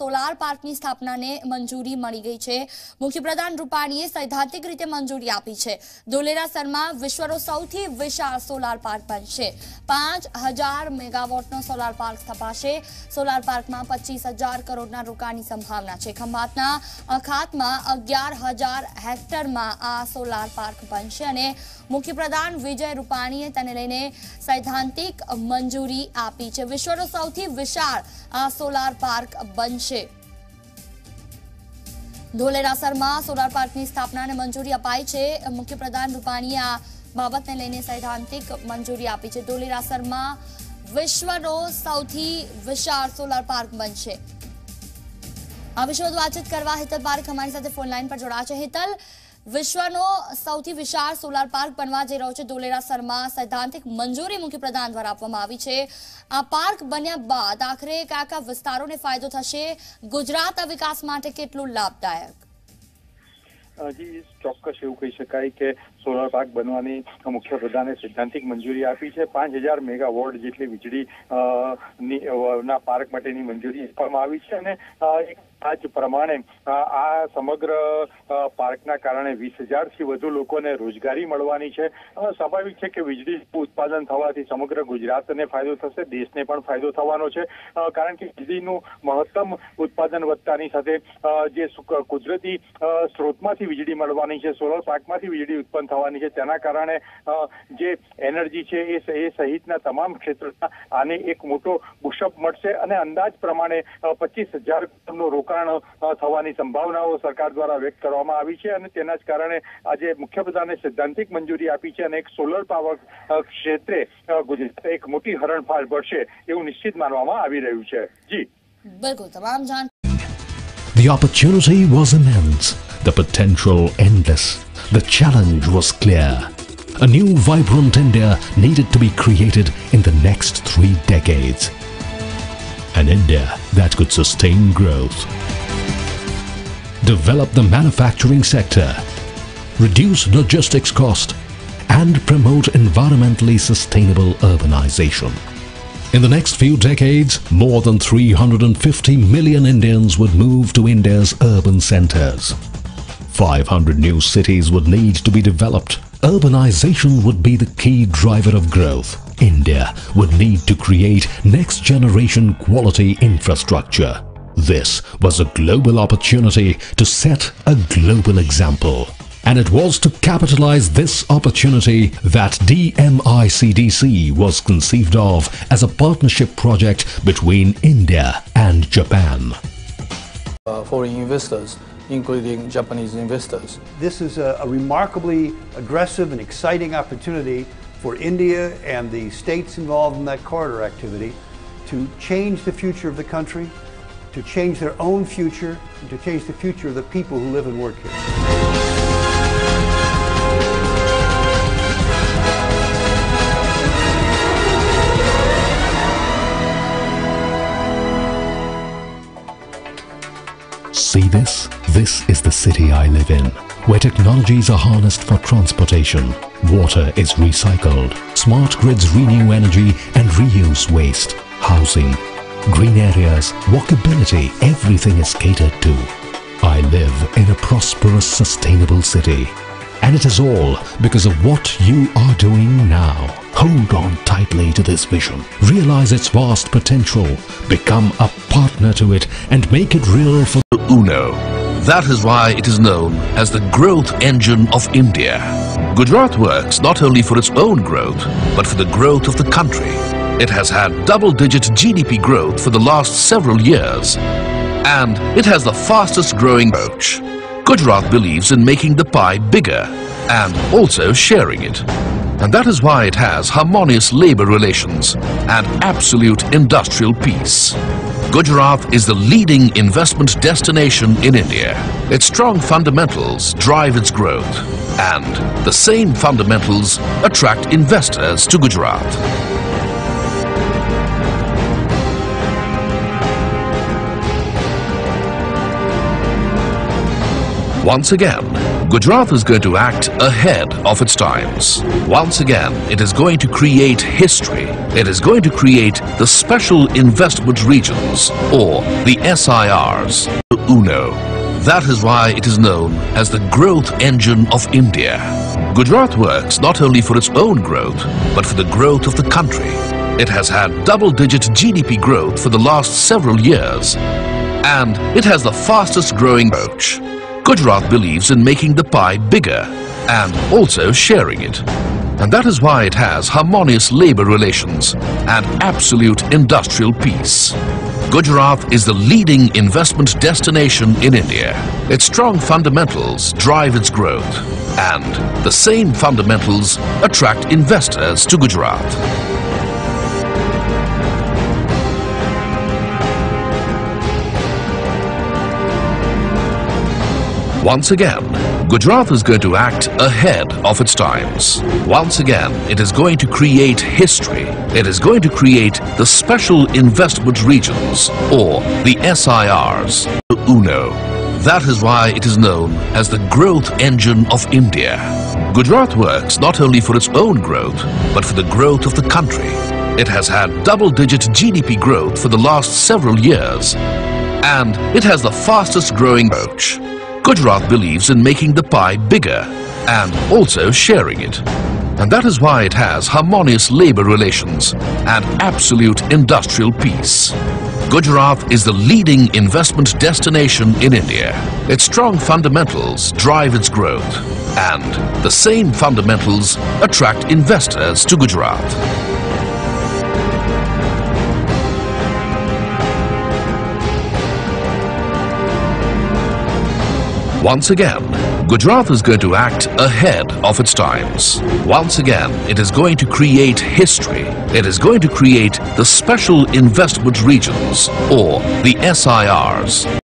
Solar પાર્કની સ્થાપનાને મંજૂરી મળી ગઈ છે. મુખ્યપ્રધાન રૂપાણીએ સૈદ્ધાંતિક રીતે મંજૂરી આપી છે. ધોલેરાસરમાં વિશ્વનો સૌથી વિશાળ સોલાર પાર્ક બનશે. પાંચ હજાર મેગાવોટનો સોલાર પાર્ક સ્થપાશે. સોલાર પાર્કમાં પચીસ હજાર કરોડના રોકાણની સંભાવના છે. ખંભાતના અખાતમાં અગિયાર હજાર હેક્ટરમાં આ સોલાર પાર્ક બનશે અને મુખ્યપ્રધાન વિજય રૂપાણીએ તેને લઈને સૈદ્ધાંતિક મંજૂરી આપી છે. વિશ્વનો સૌથી વિશાળ આ સોલાર પાર્ક બનશે. ધોલેરાસરમાં સોલાર પાર્કની સ્થાપનાને મંજૂરી અપાઈ છે. મુખ્યપ્રધાન રૂપાણીએ આ બાબતને લઈને સૈદ્ધાંતિક મંજૂરી આપી છે. ધોલેરાસરમાં વિશ્વનો સૌથી વિશાળ સોલાર પાર્ક બનશે. આ વિશે વધુ વાતચીત કરવા હેતલ પાર્ક અમારી સાથે ફોન લાઈન પર જોડાયા છે. હેતલ વિશ્વનો સૌથી વિશાળ સોલાર પાર્ક બનવા જઈ રહ્યો છે. ધોલેરાસરમાં સૈદ્ધાંતિક મંજૂરી મુખ્યપ્રધાન દ્વારા આપવામાં આવી છે. આ પાર્ક બન્યા બાદ આખરે કયા કયા વિસ્તારોને ફાયદો થશે? ગુજરાત વિકાસ માટે કેટલું લાભદાયક? હજી ચોક્કસ એવું કહી શકાય કે સોલાર પાર્ક બનવાની મુખ્ય પ્રધાને સૈદ્ધાંતિક મંજૂરી આપી છે. પાંચ હજાર મેગા વોટ જેટલી વીજળી ના પાર્ક માટેની મંજૂરી આપવામાં આવી છે અને એક આ જ પ્રમાણે અ, આ સમગ્ર અ, પાર્કના કારણે વીસ હજારથી વધુ લોકોને રોજગારી મળવાની છે અ, સ્વાભાવિક છે કે વીજળી ઉત્પાદન થવાથી સમગ્ર ગુજરાતને ફાયદો થશે દેશને પણ ફાયદો થવાનો છે અ, કારણ કે વીજળીનું મહત્તમ ઉત્પાદન વધતાની સાથે અ, જે સુ- કુદરતી અ, સ્ત્રોતમાંથી વીજળી મળવાની છે સોલર પાર્કમાંથી વીજળી ઉત્પન્ન થવાની છે તેના કારણે અ, જે એનર્જી છે એ સ- એ સહિતના તમામ ક્ષેત્રોમાં આને એક મોટો બુશઅપ મળશે અને અંદાજ પ્રમાણે પચીસ હજાર કરોડનું રોકાણ અ, થવાની સંભાવનાઓ સરકાર દ્વારા વ્યક્ત કરવામાં આવી છે અને તેના જ કારણે આજે મુખ્યપ્રધાને સૈદ્ધાંતિક મંજૂરી આપી છે અને એક સોલર પાવર અ, ક્ષેત્રે અ, ગુજરાત એક મોટી હરણફાળ ભરશે એવું નિશ્ચિત માનવામાં આવી રહ્યું છે જી બિલકુલ તમામ જાણ The opportunity was immense, the potential endless, the challenge was clear. A new vibrant India needed to be created in the next three decades. An India that could sustain growth, Develop the manufacturing sector, reduce logistics cost, and promote environmentally sustainable urbanization. In the next few decades, more than 350 million Indians would move to India's urban centers. 500 new cities would need to be developed. Urbanization would be the key driver of growth. India would need to create next generation quality infrastructure. This was a global opportunity to set a global example. And it was to capitalize this opportunity that DMICDC was conceived of as a partnership project between India and Japan. uh, foreign investors, including Japanese investors. This is a, a remarkably aggressive and exciting opportunity for India and the states involved in that corridor activity to change the future of the country, to change their own future, and to change the future of the people who live and work here. See this? This is the city I live in, where technologies are harnessed for transportation, water is recycled, smart grids renew energy and reuse waste, housing, green areas, walkability, everything is catered to. I live in a prosperous, sustainable city. And it is all because of what you are doing now. Hold on tightly to this vision. Realize its vast potential. Become a partner to it and make it real for UNO. That is why it is known as the growth engine of India. Gujarat works not only for its own growth, but for the growth of the country. It has had double digit GDP growth for the last several years. And it has the fastest growing approach. Gujarat believes in making the pie bigger and also sharing it. And that is why it has harmonious labor relations and absolute industrial peace. Gujarat is the leading investment destination in India. Its strong fundamentals drive its growth, and the same fundamentals attract investors to Gujarat. Once again, Gujarat is going to act ahead of its times. Once again, it is going to create history. It is going to create the Special Investment Regions, or the SIRs, UNO. That is why it is known as the growth engine of India. Gujarat works not only for its own growth, but for the growth of the country. It has had double-digit GDP growth for the last several years, and it has the fastest growing approach. Gujarat believes in making the pie bigger and also sharing it. And that is why it has harmonious labor relations and absolute industrial peace. Gujarat is the leading investment destination in India. Its strong fundamentals drive its growth and the same fundamentals attract investors to Gujarat. Once again, Gujarat is going to act ahead of its times. Once again, it is going to create history. It is going to create the Special Investment Regions, or the SIRs, UNO. That is why it is known as the growth engine of India. Gujarat works not only for its own growth, but for the growth of the country. It has had double-digit GDP growth for the last several years, and it has the fastest growing approach. Gujarat believes in making the pie bigger and also sharing it. And that is why it has harmonious labor relations and absolute industrial peace. Gujarat is the leading investment destination in India. Its strong fundamentals drive its growth and the same fundamentals attract investors to Gujarat. Once again, Gujarat is going to act ahead of its times. Once again, it is going to create history. It is going to create the Special Investment Regions, or the SIRs.